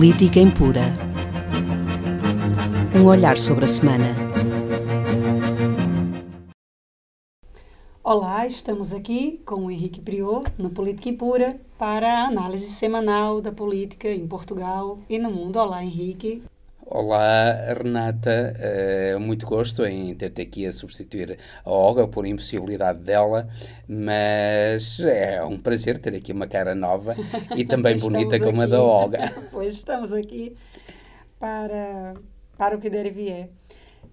Política Impura. Um olhar sobre a semana. Olá, estamos aqui com o Henrique Prior no Política Impura para a análise semanal da política em Portugal e no mundo. Olá, Henrique. Olá, Renata. É muito gosto em ter-te aqui a substituir a Olga por impossibilidade dela, mas é um prazer ter aqui uma cara nova e também bonita como a da Olga. pois estamos aqui para, para o que der e vier.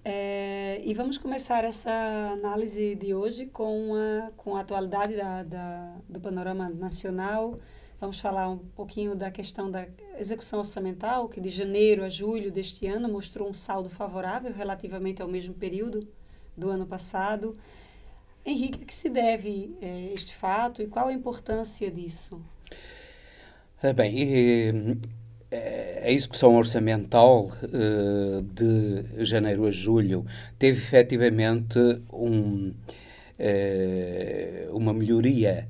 É, e vamos começar essa análise de hoje com a, com a atualidade da, da, do panorama nacional Vamos falar um pouquinho da questão da execução orçamental, que de janeiro a julho deste ano mostrou um saldo favorável relativamente ao mesmo período do ano passado. Henrique, a que se deve é, este fato e qual a importância disso? Bem, a execução orçamental eh, de janeiro a julho teve efetivamente um, eh, uma melhoria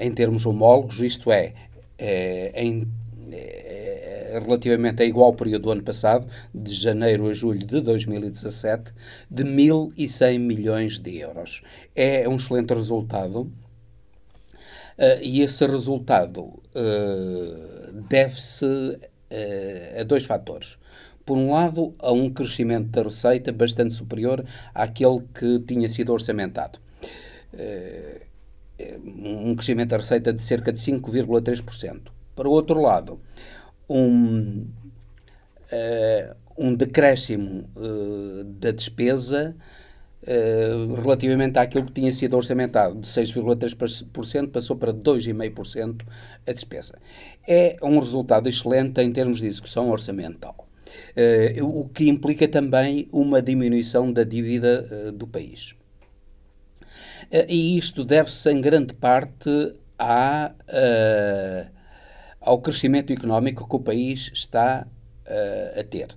em termos homólogos, isto é, é em, é, relativamente a igual período do ano passado, de janeiro a julho de 2017, de 1.100 milhões de euros. É um excelente resultado uh, e esse resultado uh, deve-se uh, a dois fatores. Por um lado, a um crescimento da receita bastante superior àquele que tinha sido orçamentado. Uh, um crescimento da receita de cerca de 5,3%. Para o outro lado, um, uh, um decréscimo uh, da despesa uh, relativamente àquilo que tinha sido orçamentado, de 6,3% passou para 2,5% a despesa. É um resultado excelente em termos de execução orçamental. o que implica também uma diminuição da dívida do país. Eh, e isto deve-se em grande parte à, uh, ao crescimento económico que o país está uh, a ter.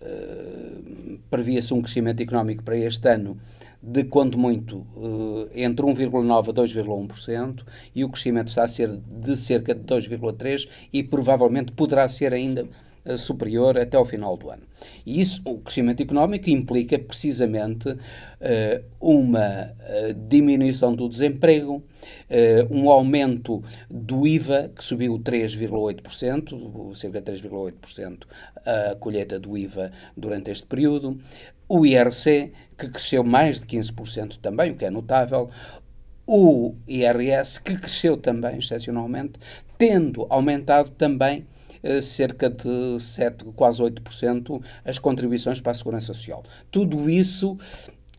Uh, Previa-se um crescimento económico para este ano de, quanto muito, uh, entre 1,9% a 2,1%, e o crescimento está a ser de cerca de 2,3% e provavelmente poderá ser ainda superior até ao final do ano. E isso, o crescimento económico, implica precisamente uh, uma uh, diminuição do desemprego, um aumento do IVA, que subiu 3,8%, cerca de 3,8% a colheita do IVA durante este período, o IRC, que cresceu mais de 15% também, o que é notável, o IRS, que cresceu também, excepcionalmente, tendo aumentado também eh, cerca de 7, quase 8% as contribuições para a Segurança Social. Tudo isso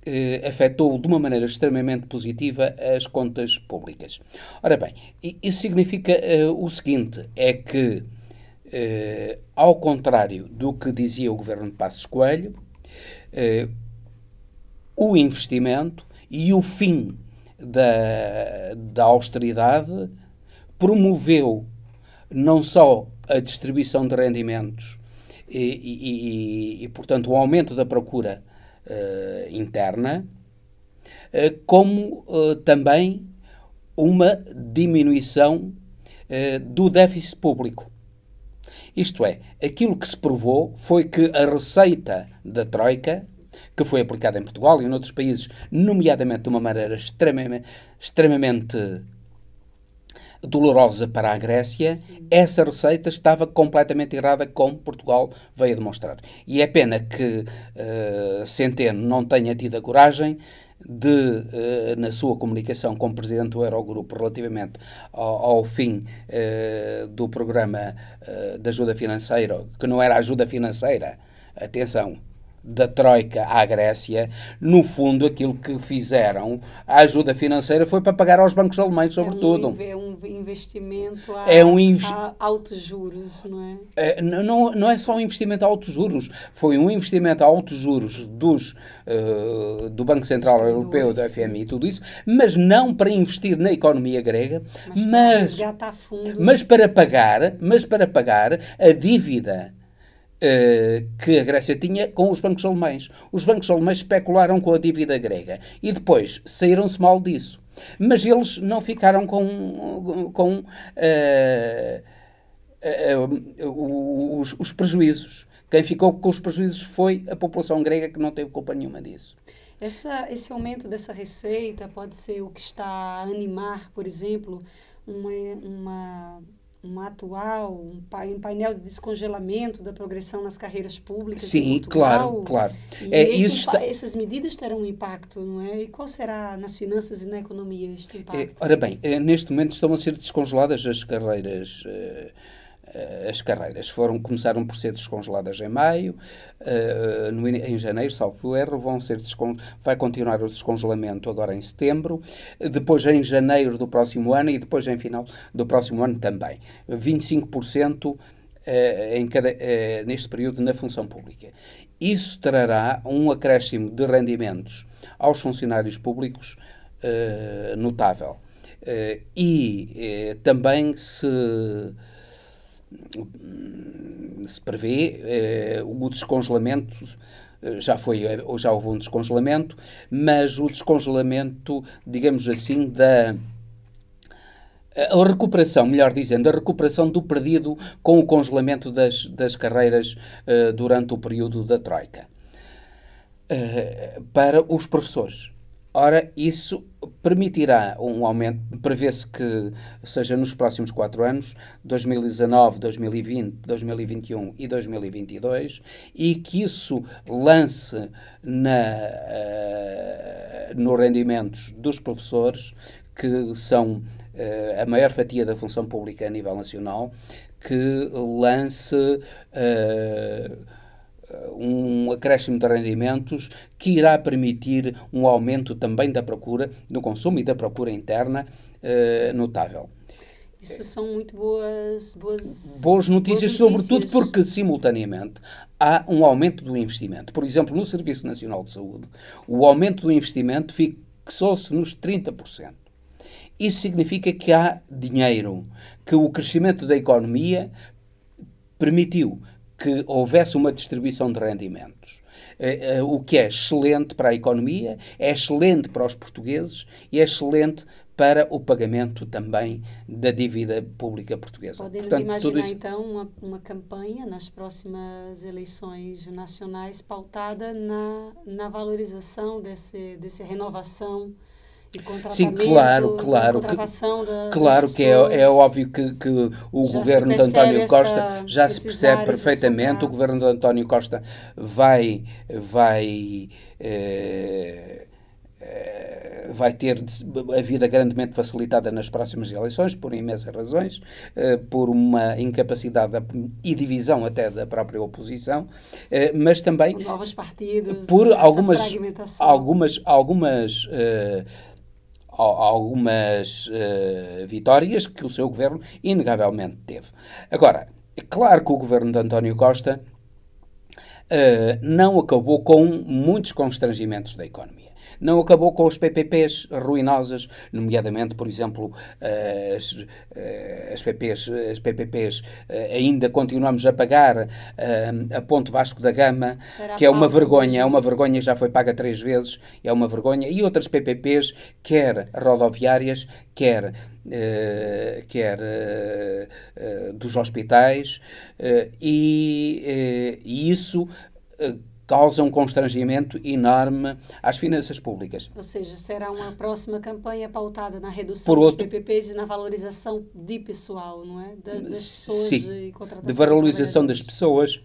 eh, afetou de uma maneira extremamente positiva as contas públicas. Ora bem, isso significa eh, o seguinte: é que, eh, ao contrário do que dizia o governo de Passos Coelho, eh, o investimento e o fim da, da austeridade promoveu não só a distribuição de rendimentos e, e, e, e portanto, o aumento da procura uh, interna, uh, como uh, também uma diminuição do déficit público. Isto é, aquilo que se provou foi que a receita da Troika, que foi aplicada em Portugal e em outros países, nomeadamente de uma maneira extremamente, extremamente dolorosa para a Grécia, essa receita estava completamente errada, como Portugal veio demonstrar. E é pena que uh, Centeno não tenha tido a coragem de, uh, na sua comunicação como Presidente do Eurogrupo relativamente ao, ao fim uh, do programa de ajuda financeira, que não era ajuda financeira, atenção, da Troika à Grécia, no fundo aquilo que fizeram, a ajuda financeira foi para pagar aos bancos alemães, sobretudo. É um, investimento a, é um inv... a altos juros, não é? é? não, não é só um investimento a altos juros, foi um investimento a altos juros dos, uh, do Banco Central Europeu, do FMI e tudo isso, mas não para investir na economia grega, mas, mas, mas para pagar, mas para pagar a dívida que a Grécia tinha com os bancos alemães. Os bancos alemães especularam com a dívida grega e depois saíram-se mal disso. Mas eles não ficaram com, com uh, uh, os, os prejuízos. Quem ficou com os prejuízos foi a população grega que não teve culpa nenhuma disso. Essa, esse aumento dessa receita pode ser o que está a animar, por exemplo, uma, uma, um atual, um, um painel de descongelamento da progressão nas carreiras públicas. Sim, claro, claro. E é, esse, está... essas medidas terão um impacto, não é? E qual será nas finanças e na economia este impacto? É, ora bem, é, neste momento estão a ser descongeladas as carreiras. Eh, as carreiras foram começaram por ser descongeladas em maio, uh, no, em janeiro, salvo erro, vão ser vai continuar o descongelamento agora em setembro, depois em janeiro do próximo ano e depois em final do próximo ano também. 25% uh, em cada, neste período na função pública. Isso trará um acréscimo de rendimentos aos funcionários públicos notável. e também se se prevê eh, o descongelamento eh, já foi ou já houve um descongelamento, mas o descongelamento, digamos assim, da a recuperação, melhor dizendo, a recuperação do perdido com o congelamento das, das carreiras uh, durante o período da Troika. Uh, para os professores. Ora, isso permitirá um aumento, prevê-se que seja nos próximos quatro anos, 2019, 2020, 2021 e 2022, e que isso lance na, uh, no rendimentos dos professores, que são uh, a maior fatia da função pública a nível nacional, que lance. Uh, um acréscimo de rendimentos que irá permitir um aumento também da procura, do consumo e da procura interna uh, notável. Isso são muito boas, boas, boas notícias, boas notícias, sobretudo porque, simultaneamente, há um aumento do investimento. Por exemplo, no Serviço Nacional de Saúde, o aumento do investimento fixou-se nos 30%. Isso significa que há dinheiro, que o crescimento da economia permitiu que houvesse uma distribuição de rendimentos. Uh, uh, o que é excelente para a economia, é excelente para os portugueses e é excelente para o pagamento também da dívida pública portuguesa. Podemos Portanto, imaginar, isso... então, uma, uma campanha nas próximas eleições nacionais pautada na, na valorização desse, dessa renovação Sim, claro, claro. Que, claro que é, é óbvio que, que o governo de António Costa já se percebe perfeitamente. O governo de António Costa vai, vai eh, eh, vai ter a vida grandemente facilitada nas próximas eleições, por imensas razões, eh, por uma incapacidade e divisão até da própria oposição, mas também por novos partidos, por algumas, algumas, algumas algumas uh, vitórias que o seu governo inegavelmente teve. Agora, é claro que o governo de António Costa uh, não acabou com muitos constrangimentos da economia não acabou com os PPPs ruinosas, nomeadamente, por exemplo, as, as, PPs, as PPPs ainda continuamos a pagar a Ponte Vasco da Gama, Será que é uma vergonha, é uma vergonha, já foi paga três vezes, é uma vergonha, e outras PPPs, quer rodoviárias, quer Uh, quer uh, uh, dos hospitais, e, e, isso causa um constrangimento enorme às finanças públicas. Ou seja, será uma próxima campanha pautada na redução Por outro, dos PPPs e na valorização de pessoal, não é? das pessoas sim, de valorização das pessoas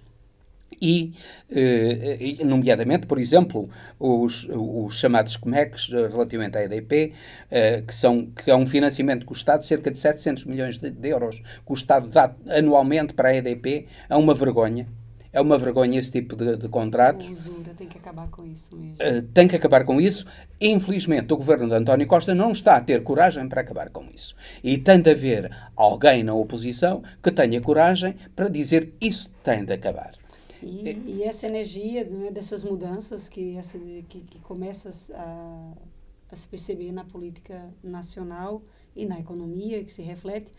e, eh, nomeadamente, por exemplo, os, os chamados COMEX eh, relativamente à EDP, eh, que, são, que é um financiamento que o Estado, cerca de 700 milhões de, de euros, que o Estado dá anualmente para a EDP, é uma vergonha é uma vergonha esse tipo de, de contratos. Usura, tem que acabar com isso mesmo. Uh, tem que acabar com isso. Infelizmente, o governo de António Costa não está a ter coragem para acabar com isso. E tem de haver alguém na oposição que tenha coragem para dizer isso tem de acabar. E, e essa energia né, dessas mudanças que, essa, que, que começa a, a se perceber na política nacional e na economia, que se reflete,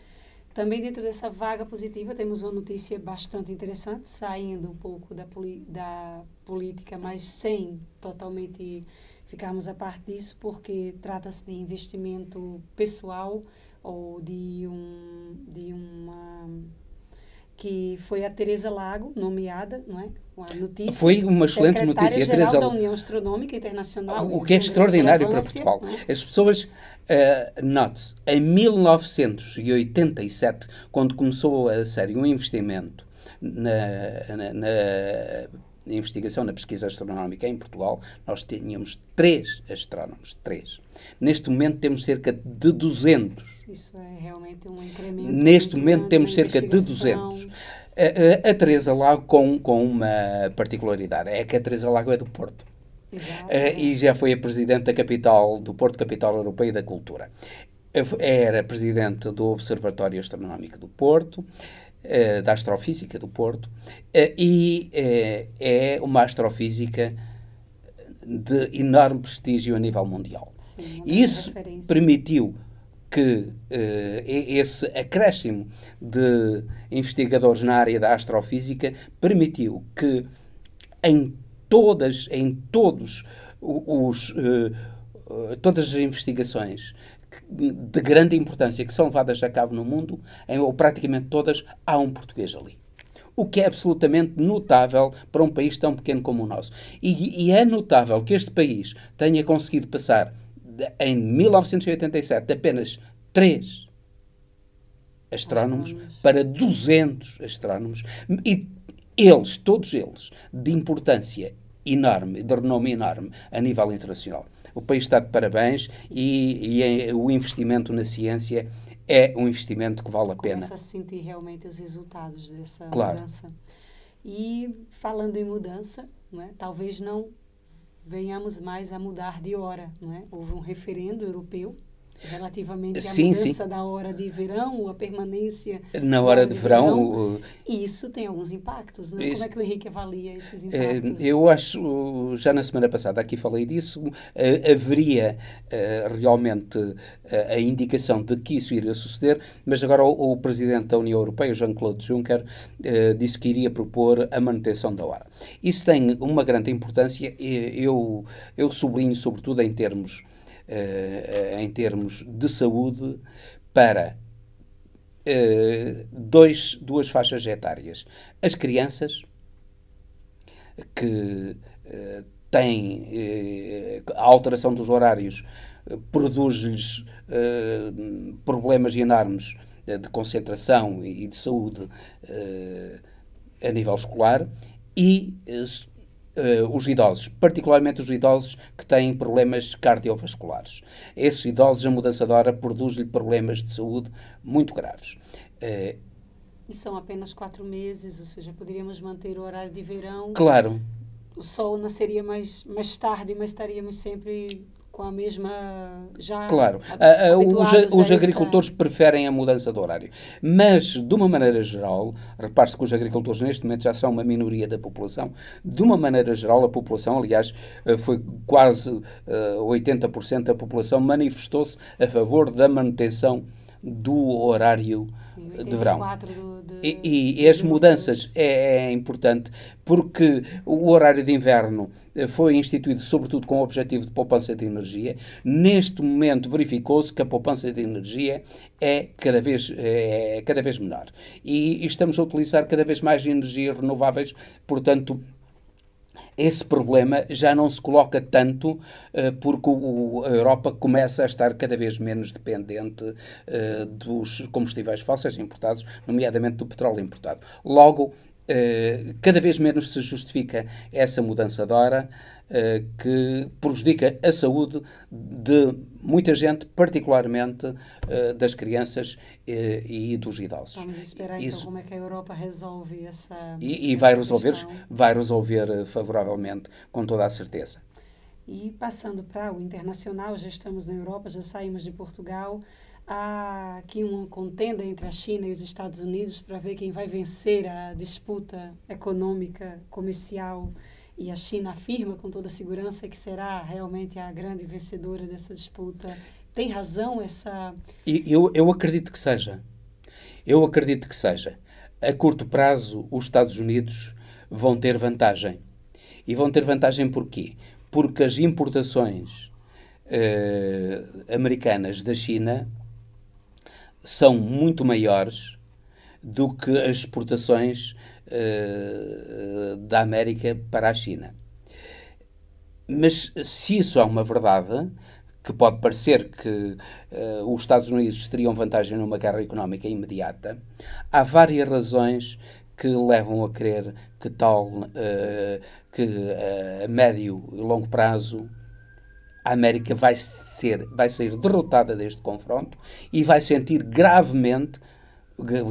também dentro dessa vaga positiva temos uma notícia bastante interessante, saindo um pouco da, da política, mas sem totalmente ficarmos a parte disso, porque trata-se de investimento pessoal ou de, um, de uma que foi a Teresa Lago nomeada, não é? Com a notícia. Foi uma excelente notícia. A Teresa da União Astronômica Internacional. O que é extraordinário para Portugal. É? As pessoas, uh, note-se, em 1987, quando começou a série um investimento na, na, na investigação, na pesquisa astronómica em Portugal, nós tínhamos três astrónomos, três. Neste momento temos cerca de 200. Isso é realmente um incremento. Neste momento temos cerca de 200. A, a, a Teresa Lago com, com uma particularidade, é que a Teresa Lago é do Porto. Exato, uh, e já foi a presidente da capital do Porto, capital europeia da cultura. Era presidente do Observatório Astronómico do Porto, uh, da Astrofísica do Porto, uh, e é uma astrofísica de enorme prestígio a nível mundial. Sim, Isso referência. permitiu que uh, esse acréscimo de investigadores na área da astrofísica permitiu que em todas, em todos os, uh, todas as investigações de grande importância que são levadas a cabo no mundo, em, ou praticamente todas, há um português ali. O que é absolutamente notável para um país tão pequeno como o nosso. E, e é notável que este país tenha conseguido passar em 1987 de apenas 3 astrónomos, astrónomos para 200 astrónomos e eles, todos eles, de importância enorme, de renome enorme a nível internacional. O país está de parabéns e, e é, o investimento na ciência é um investimento que vale a pena. Começa a sentir realmente os resultados dessa claro. mudança. E falando em mudança, não é? talvez não venhamos mais a mudar de hora, não é? Houve um referendo europeu relativamente à sim, mudança sim. da hora de verão, a permanência na hora de, de verão. verão. E isso tem alguns impactos, né? Isso, Como é que o Henrique avalia esses impactos? Eu acho, já na semana passada aqui falei disso, haveria realmente a indicação de que isso iria suceder, mas agora o, o Presidente da União Europeia, Jean-Claude Juncker, disse que iria propor a manutenção da hora. Isso tem uma grande importância, eu, eu sublinho sobretudo em termos em termos de saúde para uh, dois, duas faixas etárias. As crianças, que uh, têm a alteração dos horários, produz-lhes problemas enormes de concentração e de saúde a nível escolar, e Uh, os idosos, particularmente os idosos que têm problemas cardiovasculares. Esses idosos, a mudança de hora produz-lhe problemas de saúde muito graves. Uh, e são apenas quatro meses, ou seja, poderíamos manter o horário de verão. Claro. O sol nasceria mais, mais tarde, mas estaríamos sempre com a mesma já claro. Uh, uh, os, os agricultores essa... preferem a mudança do horário. Mas de uma maneira geral repare-se que os agricultores neste momento já são uma minoria da população. De uma maneira geral a população aliás uh, foi quase uh, 80% da população manifestou-se a favor da manutenção do horário Sim, de verão. Do, e, e as mudanças é, é, importante porque o horário de inverno eh, foi instituído sobretudo com o objetivo de poupança de energia. Neste momento verificou-se que a poupança de energia é cada vez, é, é cada vez menor. E, e estamos a utilizar cada vez mais energias renováveis, portanto, esse problema já não se coloca tanto uh, porque a Europa começa a estar cada vez menos dependente uh, dos combustíveis fósseis importados, nomeadamente do petróleo importado. Logo, Uh, cada vez menos se justifica essa mudança de hora que prejudica a saúde de muita gente, particularmente uh, das crianças e dos idosos. Vamos esperar então, Isso, então como é que a Europa resolve essa E, e essa vai resolver, vai resolver favoravelmente, com toda a certeza. E passando para o internacional, já estamos na Europa, já saímos de Portugal há aqui uma contenda entre a China e os Estados Unidos para ver quem vai vencer a disputa econômica, comercial. E a China afirma com toda segurança que será realmente a grande vencedora dessa disputa. Tem razão essa. Eu, eu acredito que seja. Eu acredito que seja. A curto prazo, os Estados Unidos vão ter vantagem. E vão ter vantagem porquê? Porque as importações uh, americanas da China são muito maiores do que as exportações uh, da América para a China. Mas se isso é uma verdade, que pode parecer que uh, os Estados Unidos teriam vantagem numa guerra económica imediata, há várias razões que levam a crer que tal, uh, que uh, a médio e longo prazo a América vai ser, vai sair derrotada deste confronto e vai sentir gravemente,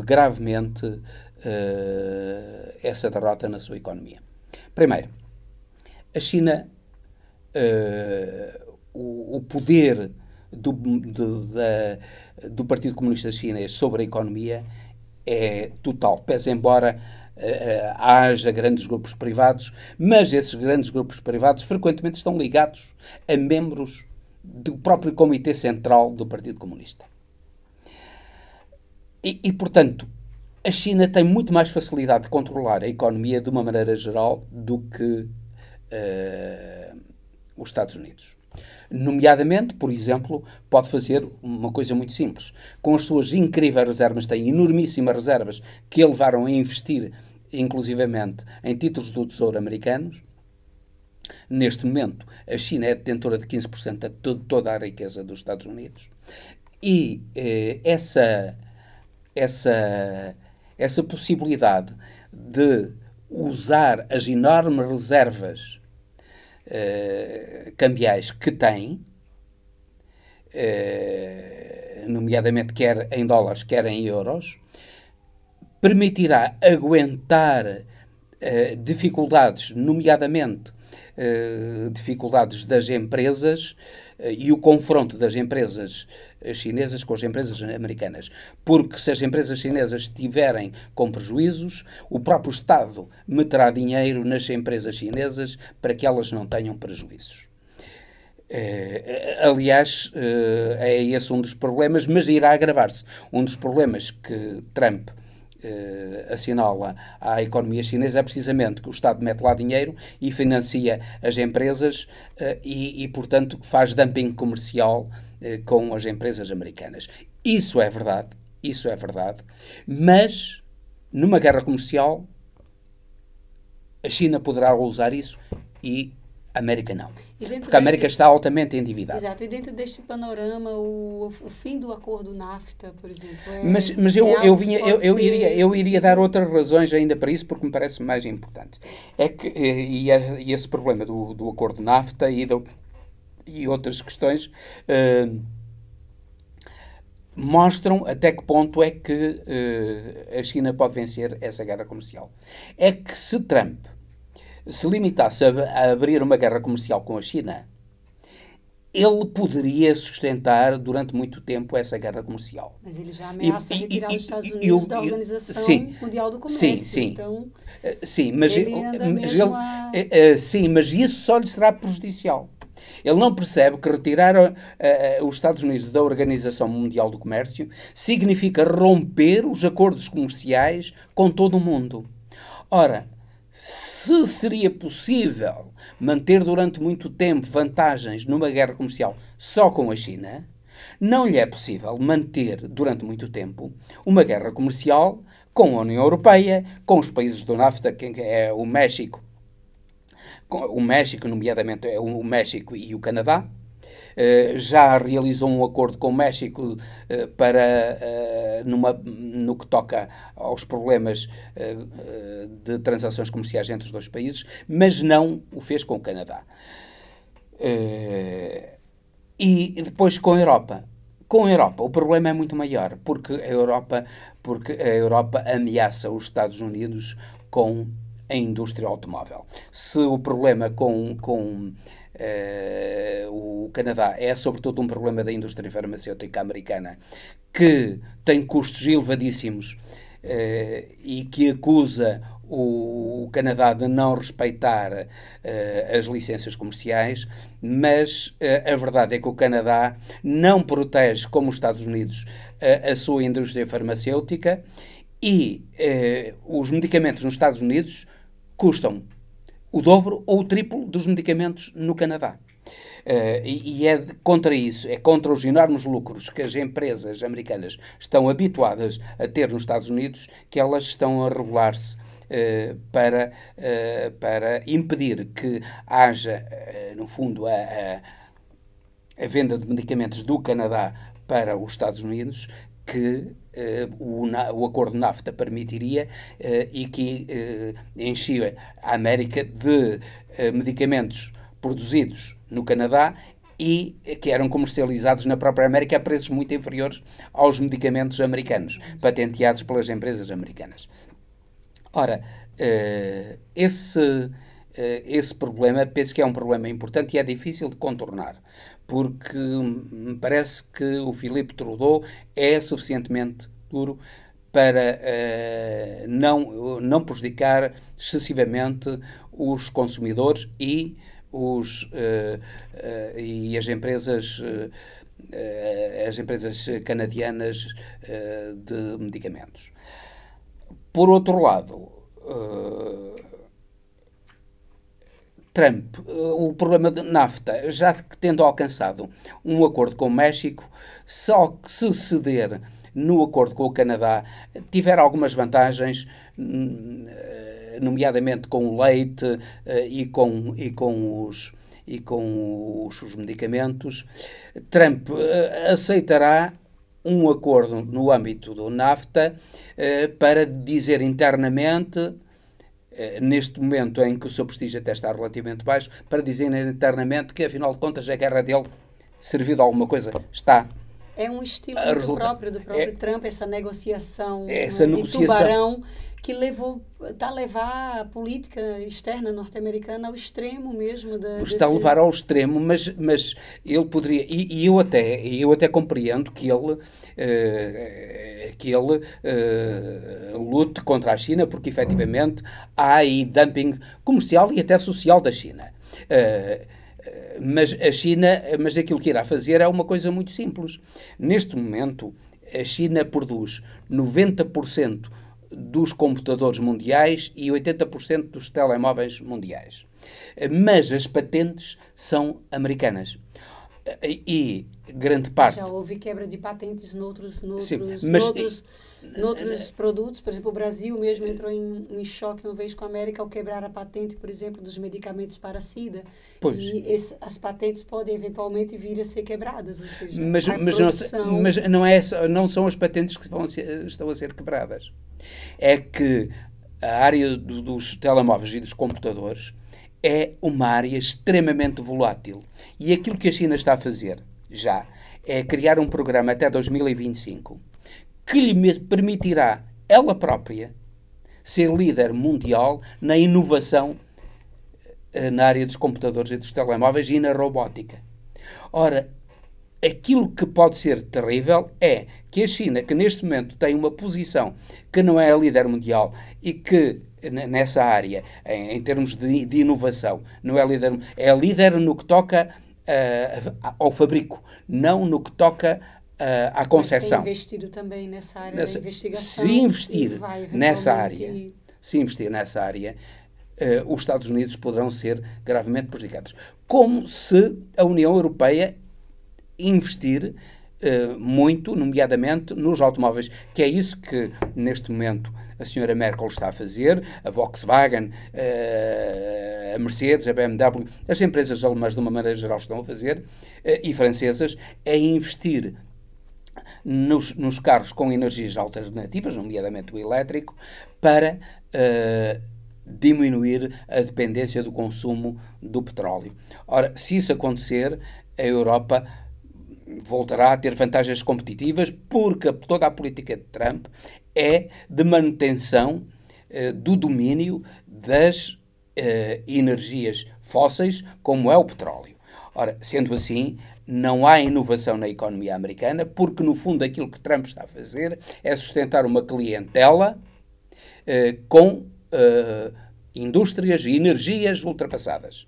gravemente uh, essa derrota na sua economia. Primeiro, a China, uh, o, o, poder do, do, da, do Partido Comunista Chinês sobre a economia é total, pese embora uh, haja grandes grupos privados, mas esses grandes grupos privados frequentemente estão ligados a membros do próprio Comitê Central do Partido Comunista. E, e, portanto, a China tem muito mais facilidade de controlar a economia de uma maneira geral do que uh, os Estados Unidos. Nomeadamente, por exemplo, pode fazer uma coisa muito simples. Com as suas incríveis reservas, tem enormíssimas reservas que a levaram a investir inclusivamente em títulos do Tesouro americanos. Neste momento, a China é detentora de 15% de toda a riqueza dos Estados Unidos. E eh, essa, essa, essa possibilidade de usar as enormes reservas eh, cambiais que tem, eh, nomeadamente quer em dólares, quer em euros, permitirá aguentar uh, dificuldades, nomeadamente uh, dificuldades das empresas uh, e o confronto das empresas chinesas com as empresas americanas. Porque se as empresas chinesas estiverem com prejuízos, o próprio Estado meterá dinheiro nas empresas chinesas para que elas não tenham prejuízos. aliás, é esse um dos problemas, mas irá agravar-se. Um dos problemas que Trump eh, assinala à economia chinesa é precisamente que o Estado mete lá dinheiro e financia as empresas eh, e, e, portanto, faz dumping comercial eh, com as empresas americanas. Isso é verdade, isso é verdade, mas numa guerra comercial a China poderá usar isso e América não. Porque a América deste, está altamente endividada. Exato. E dentro deste panorama, o, o fim do acordo NAFTA, por exemplo. É, mas mas eu, eu, vinha, eu, eu, iria, eu iria dar outras razões ainda para isso, porque me parece mais importante. É que, e, e esse problema do, do acordo NAFTA e, do, e outras questões. Uh, mostram até que ponto é que uh, a China pode vencer essa guerra comercial. É que se Trump se limitasse a, abrir uma guerra comercial com a China, ele poderia sustentar durante muito tempo essa guerra comercial. Mas ele já ameaça e, retirar e, os Estados Unidos eu, da Organização sim, Mundial do Comércio. Sim, sim. Então, eh, sim, mas, ele mas ele, a... uh, sim, mas isso só lhe será prejudicial. Ele não percebe que retirar uh, os Estados Unidos da Organização Mundial do Comércio significa romper os acordos comerciais com todo o mundo. Ora, se seria possível manter durante muito tempo vantagens numa guerra comercial só com a China, não lhe é possível manter durante muito tempo uma guerra comercial com a União Europeia, com os países do NAFTA, que é o México, o México, nomeadamente é o México e o Canadá, já realizou um acordo com o México uh, para, uh, numa, no que toca aos problemas de transações comerciais entre os dois países, mas não o fez com o Canadá. e depois com a Europa. Com a Europa, o problema é muito maior, porque a Europa, porque a Europa ameaça os Estados Unidos com a indústria automóvel. Se o problema com, com Uh, o Canadá é sobretudo um problema da indústria farmacêutica americana que tem custos elevadíssimos uh, e que acusa o, Canadá de não respeitar uh, as licenças comerciais, mas a verdade é que o Canadá não protege, como os Estados Unidos, a sua indústria farmacêutica e os medicamentos nos Estados Unidos custam o dobro ou o triplo dos medicamentos no Canadá. Uh, e, e, é contra isso, é contra os enormes lucros que as empresas americanas estão habituadas a ter nos Estados Unidos que elas estão a regular-se uh, para, uh, para impedir que haja, no fundo, a, a, a, venda de medicamentos do Canadá para os Estados Unidos que o, o, acordo NAFTA permitiria e que enchia a América de medicamentos produzidos no Canadá e que eram comercializados na própria América a preços muito inferiores aos medicamentos americanos, patenteados pelas empresas americanas. Ora, esse, esse problema penso que é um problema importante e é difícil de contornar, porque me parece que o Filipe Trudeau é suficientemente duro para uh, não, não prejudicar excessivamente os consumidores e os, uh, uh, e as empresas, as empresas canadianas de medicamentos. Por outro lado, Trump, o problema de NAFTA, já tendo alcançado um acordo com o México, só que se ceder no acordo com o Canadá tiver algumas vantagens hum, nomeadamente com o leite uh, e, com, e com os e com os, os medicamentos, Trump aceitará um acordo no âmbito do NAFTA uh, para dizer internamente neste momento em que o seu prestígio até está relativamente baixo, para dizer internamente que, afinal de contas, a guerra dele serviu de alguma coisa. Está. É um estilo resulta, próprio do próprio é, Trump, essa negociação, essa né, negociação de tubarão que levou está a levar a política externa norte-americana ao extremo mesmo da, está desse... a levar ao extremo mas mas ele poderia e, e eu até eu até compreendo que ele uh, que ele uh, lute contra a China porque efetivamente há aí dumping comercial e até social da China. Uh, mas a China mas aquilo que irá fazer é uma coisa muito simples neste momento a China produz 90% dos computadores mundiais e 80% dos telemóveis mundiais. Mas as patentes são americanas. E grande parte. Já houve quebra de patentes noutros, noutros, Sim, mas, noutros, noutros produtos. Por exemplo, o Brasil mesmo entrou em, em, choque uma vez com a América ao quebrar a patente, por exemplo, dos medicamentos para a SIDA. Pois. E esse, as patentes podem eventualmente vir a ser quebradas. Ou seja, mas, mas, produção... não, mas não, é, não são as patentes que vão ser, estão a ser quebradas é que a área do, dos telemóveis e dos computadores é uma área extremamente volátil. E aquilo que a China está a fazer já é criar um programa até 2025 que lhe permitirá ela própria ser líder mundial na inovação eh, na área dos computadores e dos telemóveis e na robótica. Ora, aquilo que pode ser terrível é que a China, que neste momento tem uma posição que não é a líder mundial e que nessa área, em, em termos de, de, inovação, não é líder, é líder no que toca uh, ao fabrico, não no que toca uh, à concepção. Mas tem investido também nessa área nessa, da investigação. Se investir nessa área, e... se investir nessa área, uh, os Estados Unidos poderão ser gravemente prejudicados. Como se a União Europeia investir uh, muito, nomeadamente nos automóveis, que é isso que neste momento a senhora Merkel está a fazer, a Volkswagen, uh, a Mercedes, a BMW, as empresas alemãs de uma maneira geral estão a fazer, uh, e francesas, é investir nos, nos, carros com energias alternativas, nomeadamente o elétrico, para diminuir a dependência do consumo do petróleo. Ora, se isso acontecer, a Europa voltará a ter vantagens competitivas porque toda a política de Trump é de manutenção uh, do domínio das uh, energias fósseis, como é o petróleo. Ora, sendo assim, não há inovação na economia americana, porque no fundo aquilo que Trump está a fazer é sustentar uma clientela uh, com indústrias e energias ultrapassadas.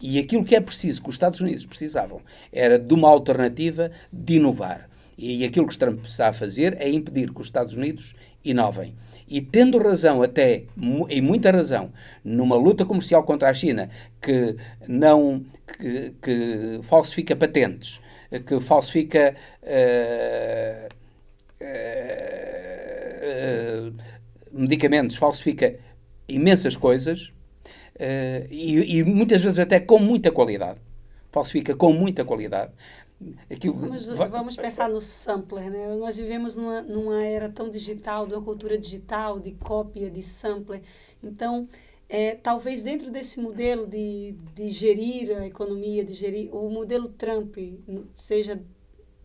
E aquilo que é preciso, que os Estados Unidos precisavam, era de uma alternativa de inovar. E aquilo que Trump está a fazer é impedir que os Estados Unidos inovem. E tendo razão, até em muita razão, numa luta comercial contra a China que não que, que falsifica patentes, que falsifica uh, uh, medicamentos, falsifica imensas coisas e, e muitas vezes até com muita qualidade. Falsifica com muita qualidade. Aquilo... Vamos, vamos, pensar no sampler, né? Nós vivemos numa, numa era tão digital, de uma cultura digital, de cópia, de sampler. Então, é, talvez dentro desse modelo de, de gerir a economia, de gerir o modelo Trump seja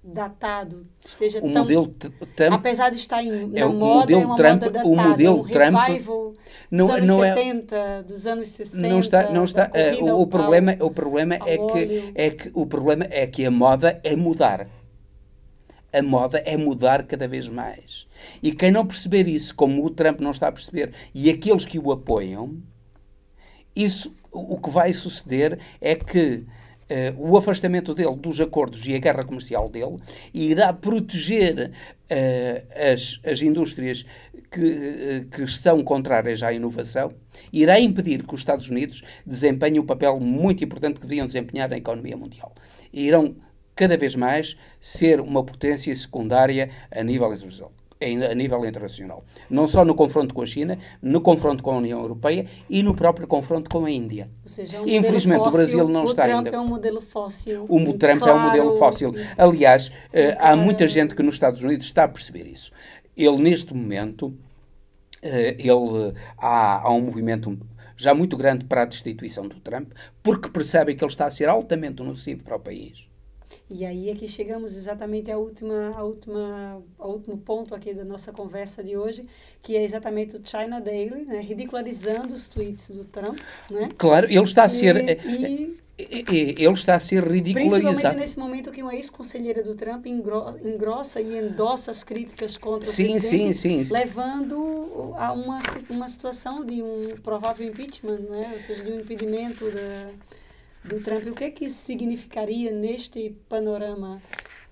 datado, esteja o tão, modelo Trump, apesar de estar em, na é, moda, é uma Trump, moda datada, o modelo um Trump não, dos anos não 70, é, dos anos 60. Não está, não está, uh, o, o, problema, o problema é que é que o problema é que a moda é mudar. A moda é mudar cada vez mais. E quem não perceber isso, como o Trump não está a perceber, e aqueles que o apoiam, isso o que vai suceder é que o afastamento dele dos acordos e a guerra comercial dele irá proteger uh, as, as indústrias que, uh, que estão contrárias à inovação, irá impedir que os Estados Unidos desempenhem o papel muito importante que deviam desempenhar na economia mundial. E irão cada vez mais ser uma potência secundária a nível internacional a nível internacional. Não só no confronto com a China, no confronto com a União Europeia e no próprio confronto com a Índia. Ou seja, é um Infelizmente fóssil, o Brasil não o está Trump ainda. é um modelo fóssil. O Trump claro, é um modelo fóssil. Aliás, uh, há muita gente que nos Estados Unidos está a perceber isso. Ele, neste momento, uh, ele, há, há um movimento já muito grande para a destituição do Trump, porque percebem que ele está a ser altamente nocivo para o país. E aí é que chegamos exatamente à última, à última, ao último ponto aqui da nossa conversa de hoje, que é exatamente o China Daily, né, ridicularizando os tweets do Trump, né? Claro, ele está a ser e, e, ele está a ser ridicularizado. Principalmente nesse momento que uma ex-conselheira do Trump engrossa e endossa as críticas contra o sim, presidente, sim, sim. levando a uma, uma situação de um provável impeachment, né? ou seja, de um impedimento da do Trump. O que é que isso significaria neste panorama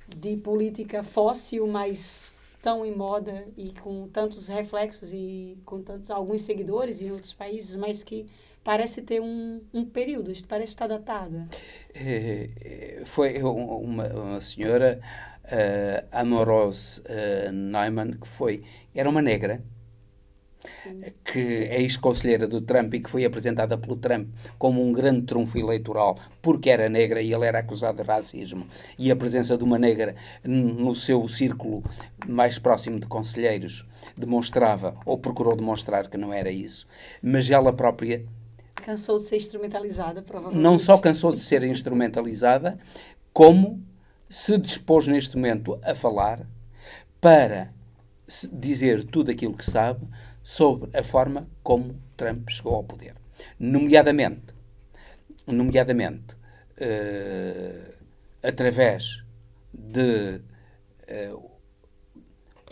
de política fóssil, mas tão em moda e com tantos reflexos e com tantos alguns seguidores em outros países, mas que parece ter um, um período, isto parece estar datada. É, é foi uma, uma senhora, uh, Amorose uh, Neumann, que foi, era uma negra, que é ex-conselheira do Trump e que foi apresentada pelo Trump como um grande trunfo eleitoral porque era negra e ele era acusado de racismo e a presença de uma negra no seu círculo mais próximo de conselheiros demonstrava ou procurou demonstrar que não era isso, mas ela própria cansou de ser instrumentalizada, provavelmente. Não só cansou de ser instrumentalizada, como se dispôs neste momento a falar para dizer tudo aquilo que sabe sobre a forma como Trump chegou ao poder. Nomeadamente, nomeadamente uh, através de uh,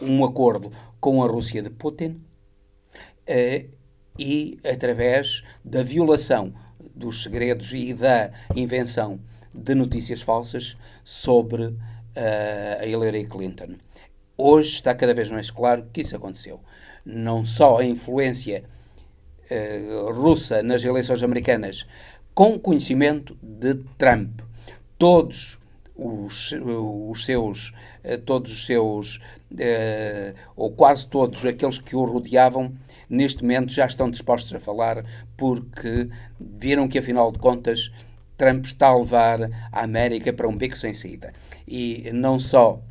um acordo com a Rússia de Putin uh, e através da violação dos segredos e da invenção de notícias falsas sobre a Hillary Clinton. Hoje está cada vez mais claro que isso aconteceu não só a influência uh, russa nas eleições americanas, com conhecimento de Trump. Todos os, os seus, uh, todos os seus, uh, ou quase todos aqueles que o rodeavam, neste momento já estão dispostos a falar porque viram que, afinal de contas, Trump está a levar a América para um beco sem saída. E não só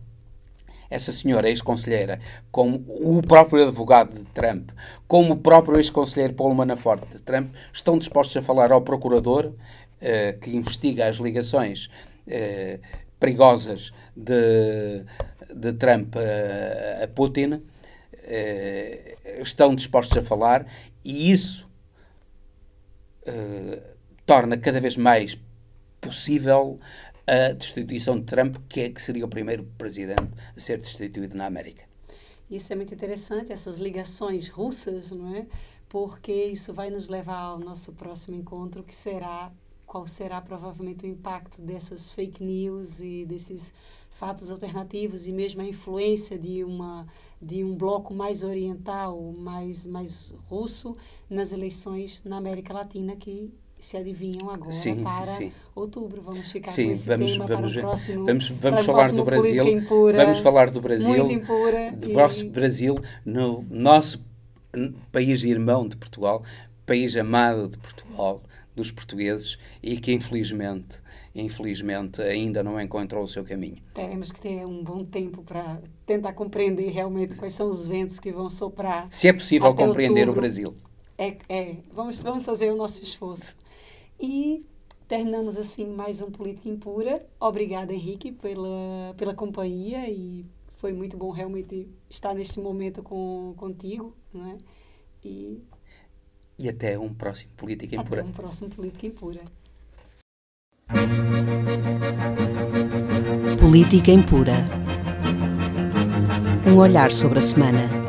essa senhora ex-conselheira, como o próprio advogado de Trump, como o próprio ex-conselheiro Paulo Manafort de Trump, estão dispostos a falar ao procurador uh, que investiga as ligações uh, perigosas de, de Trump a, a Putin, uh, estão dispostos a falar e isso torna cada vez mais possível a destituição de Trump, que é que seria o primeiro presidente a ser destituído na América. Isso é muito interessante, essas ligações russas, não é? Porque isso vai nos levar ao nosso próximo encontro, que será qual será provavelmente o impacto dessas fake news e desses fatos alternativos e mesmo a influência de uma de um bloco mais oriental, mais mais russo nas eleições na América Latina que se adivinham agora sim, para sim. outubro. Vamos ficar sim, com esse vamos, tema vamos, para o próximo vamos, vamos o falar do Brasil. Impura, vamos falar do Brasil. Impura. Do e- Brasil, no nosso país irmão de Portugal, país amado de Portugal, dos portugueses e que infelizmente, infelizmente ainda não encontrou o seu caminho. Teremos que ter um bom tempo para tentar compreender realmente quais são os ventos que vão soprar. Se é possível compreender outubro. o Brasil. É, é vamos, vamos fazer o nosso esforço. E terminamos assim mais um Política Impura. Obrigada, Henrique, pela, pela companhia e foi muito bom realmente estar neste momento com, contigo. Né? E E até um próximo Política até Impura. um próximo Política Impura. Política Impura. Um olhar sobre a semana.